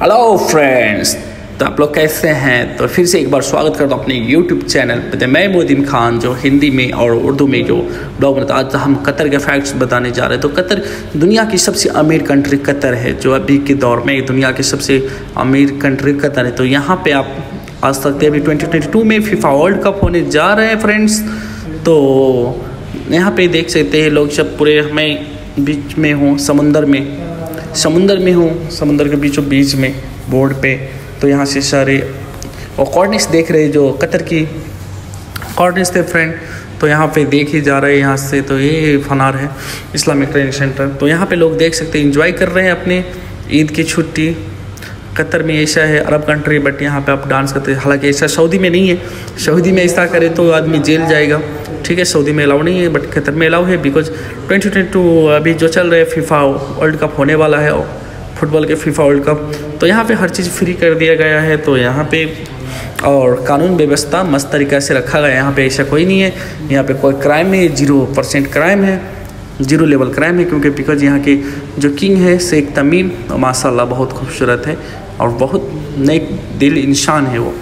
Hello friends तो आप लोग कैसे हैं? तो फिर से एक बार स्वागत करता हूँ अपने यूट्यूब चैनल पर मैं मोदीन खान, जो हिंदी में और उर्दू में जो ब्लॉग बनाता आज हम कतर के फैक्ट्स बताने जा रहे हैं। तो कतर दुनिया की सबसे अमीर कंट्री कतर है, जो अभी के दौर में दुनिया की सबसे अमीर कंट्री कतर है। तो यहाँ पे आप आ सकते हैं अभी 2022 में फीफा वर्ल्ड कप होने जा रहे हैं फ्रेंड्स तो यहाँ पे देख सकते हैं लोग जब पूरे हमें बीच में हों, समुंदर में। समुंदर में हूँ, समुंदर के बीचों बीच में, बोर्ड पे। तो यहाँ से सारे, और कॉर्निस देख रहे जो कतर की कॉर्निस थे फ्रेंड तो यहाँ पे देख ही जा रहे हैं यहाँ से तो ये फनार है, इस्लामिक ट्रेनिंग सेंटर। तो यहाँ पे लोग देख सकते हैं इंजॉय कर रहे हैं अपने ईद की छुट्टी। कतर में ऐसा है, अरब कंट्री बट यहाँ पे आप डांस करते हैं। हालाँकि ऐसा सऊदी में नहीं है। सऊदी में ऐसा करे तो आदमी जेल जाएगा। ठीक है, सऊदी में अलाउ नहीं है बट कतर में अलाउ है बिकॉज़ ट्वेंटी ट्वेंटी टू अभी जो चल रहे फीफा वर्ल्ड कप होने वाला है फुटबॉल के फीफा वर्ल्ड कप तो यहाँ पे हर चीज़ फ्री कर दिया गया है तो यहाँ पे और कानून व्यवस्था मस्त तरीक़ा से रखा गया है, यहाँ पे ऐसा कोई नहीं है, यहाँ पे कोई क्राइम नहीं है ज़ीरो परसेंट क्राइम है ज़ीरो लेवल क्राइम है, क्योंकि बिकॉज़ यहाँ के जो किंग है शेख तमीम माशाल्लाह बहुत खूबसूरत है, और बहुत नेक दिल इंसान है वो।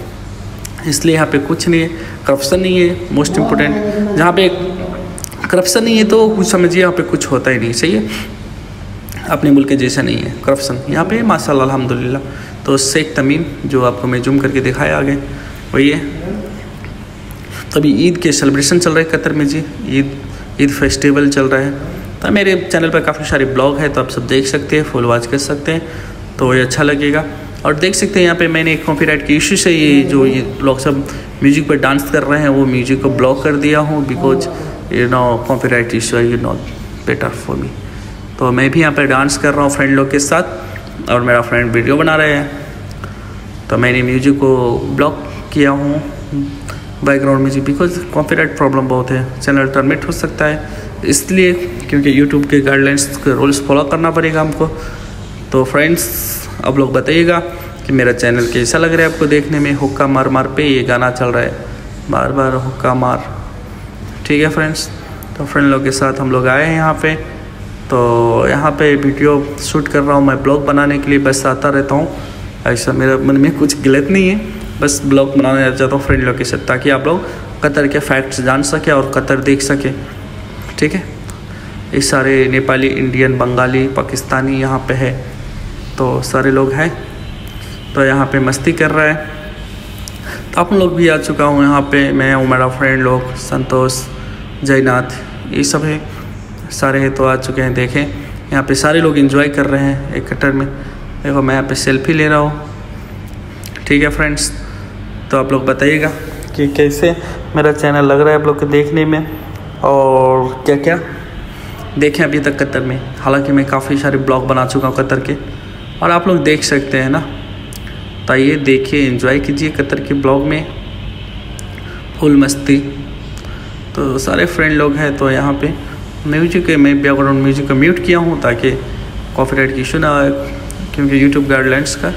इसलिए यहाँ पे कुछ नहीं है करप्शन नहीं है मोस्ट इम्पोर्टेंट जहाँ पे करप्शन नहीं है तो कुछ समझिए, यहाँ पे कुछ होता ही नहीं, सही है? अपने मुल्क के जैसा नहीं है करप्शन यहाँ पे माशा अलहमदिल्ला तो शेख तमीम, जो आपको मैं जूम करके दिखाया आगे, वही है। तो अभी ईद के सेलिब्रेशन चल रहे हैं कतर में जी, ईद ईद फेस्टिवल चल रहा है। तो मेरे चैनल पर काफ़ी सारे ब्लॉग है तो आप सब देख सकते हैं फुल वॉच कर सकते हैं। तो ये अच्छा लगेगा। और देख सकते हैं यहाँ पे मैंने एक कॉपीराइट की इशू से ये जो ये लोग सब म्यूज़िक पर डांस कर रहे हैं, वो म्यूज़िक को ब्लॉक कर दिया हूँ because you know copyright issue you know better for me तो मैं भी यहाँ पर डांस कर रहा हूँ फ्रेंड लोग के साथ और मेरा फ्रेंड वीडियो बना रहे हैं। तो मैंने म्यूज़िक को ब्लॉक किया हूँ। Background music because copyright problem बहुत है। चैनल टर्मिट हो सकता है। इसलिए क्योंकि यूट्यूब के गाइडलाइंस के रूल्स फॉलो करना पड़ेगा हमको। तो फ्रेंड्स अब लोग बताइएगा कि मेरा चैनल कैसा लग रहा है आपको देखने में? हुक्का मार मार पे ये गाना चल रहा है। बार बार हुक्का मार। ठीक है फ्रेंड्स तो फ्रेंड लोग के साथ हम लोग आए हैं यहाँ पे। तो यहाँ पे वीडियो शूट कर रहा हूँ मैं ब्लॉग बनाने के लिए। बस आता रहता हूँ। ऐसा मेरा मन में कुछ गलत नहीं है। बस ब्लॉग बनाने जाता हूँ फ्रेंड लोग के साथ ताकि आप लोग कतर के फैक्ट्स जान सके और कतर देख सके। ठीक है? ये सारे नेपाली इंडियन बंगाली, पाकिस्तानी यहाँ पे है। तो सारे लोग हैं। तो यहाँ पे मस्ती कर रहा है। तो आप लोग भी आ चुका हूँ यहाँ पे। मैं हूँ, मेरा फ्रेंड लोग, संतोष, जयनाथ, ये सब है। सारे हैं तो आ चुके हैं, देखें। यहाँ पे सारे लोग एंजॉय कर रहे हैं एक कटर में। देखो, मैं यहाँ पे सेल्फी ले रहा हूँ। ठीक है फ्रेंड्स तो आप लोग बताइएगा कि कैसे मेरा चैनल लग रहा है आप लोग को देखने में और क्या क्या देखें अभी तक कतर में। हालाँकि मैं काफ़ी सारे ब्लॉग बना चुका हूँ कतर के। और आप लोग देख सकते हैं ना। तो आइए देखिए एंजॉय कीजिए कतर के ब्लॉग में। फुल मस्ती। तो सारे फ्रेंड लोग हैं तो यहाँ पे म्यूज़िक मैं बैकग्राउंड म्यूज़िक का म्यूट किया हूँ ताकि कॉपीराइट की इशू ना आए, क्योंकि यूट्यूब गाइडलाइंस का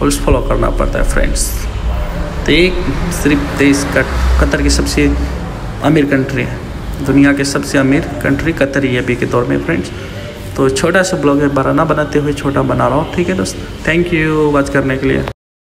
रूल्स फॉलो करना पड़ता है फ्रेंड्स तो एक सिर्फ़ देश का, कतर की सबसे अमीर कंट्री है। दुनिया के सबसे अमीर कंट्री कतर ही है अभी के दौर में फ्रेंड्स तो छोटा सा ब्लॉग है बड़ा ना बनाते हुए छोटा बना रहा हूँ। ठीक है दोस्त थैंक यू वॉच करने के लिए।